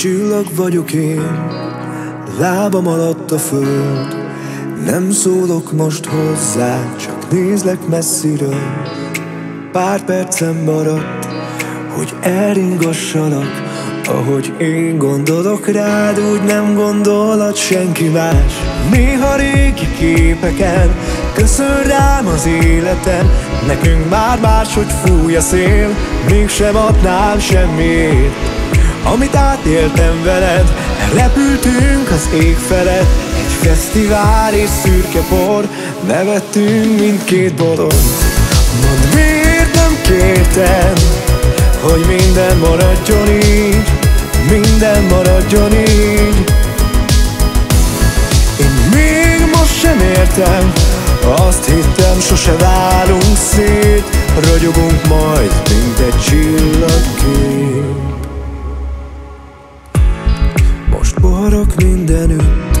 csillag vagyok én, lábam alatt a föld. Nem szólok most hozzá, csak nézlek messziről. Pár percem maradt, hogy elringassalak Ahogy én gondolok rád, úgy nem gondolat senki más. Néha régi képeken köszön rám az életem Nekünk már máshogy fúj a szél, mégsem adnám semmiért Amit átéltem veled, repültünk az ég felett Egy fesztivál és szürke por, nevettünk mindkét bolond Mondd miért nem kértem, hogy minden maradjon így? Minden maradjon így. Én még most sem értem azt hittem, sose válunk szét. Ragyogunk majd, mint egy csillagkép boharok mindenütt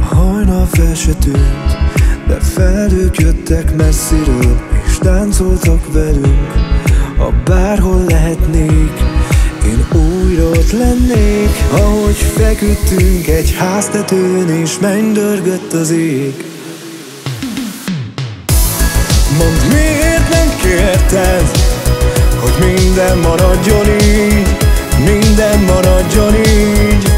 A hajnal fel se tűnt De felők jöttek messziről És táncoltak velünk. Ha bárhol lehetnék Én újra ott lennék. Ahogy feküdtünk egy háztetőn És mennydörgött az ég. Mondd miért nem kérted Hogy minden maradjon így? Minden maradjon így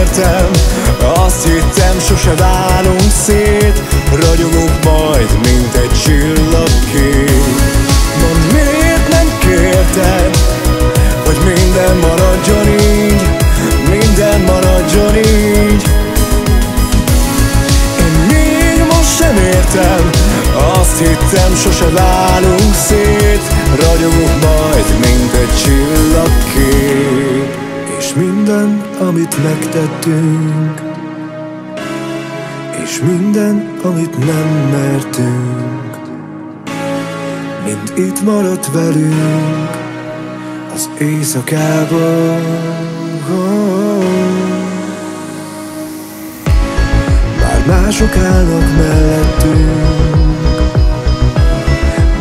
értem. Azt hittem sose válunk szét. Ragyogunk majd, mint egy csillagkép Mondd miért nem kérted Hogy minden maradjon így? Minden maradjon így. Értem. Azt hittem sose válunk szét. Ragyogunk majd, mint egy csillagkép És minden, amit megtettünk. És minden, amit nem mertünk. Mind itt maradt velünk Az éjszakában. Mások állnak mellettünk.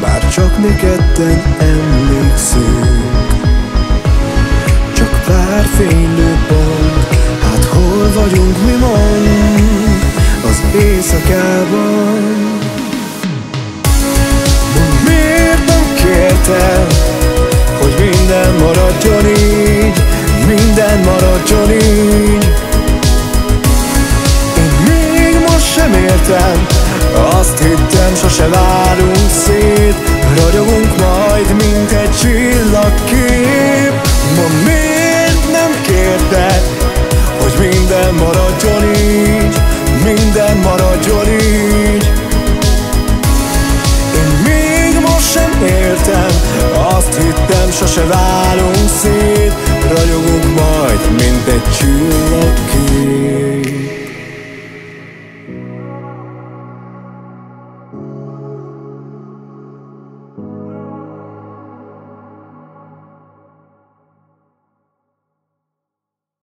Bár csak mi ketten emlékszünk éjszakában. Mondd miért nem kértem Hogy minden maradjon így? Minden maradjon így. Sem értem Azt hittem, sose válunk szét. Ragyogunk majd, sose válunk szét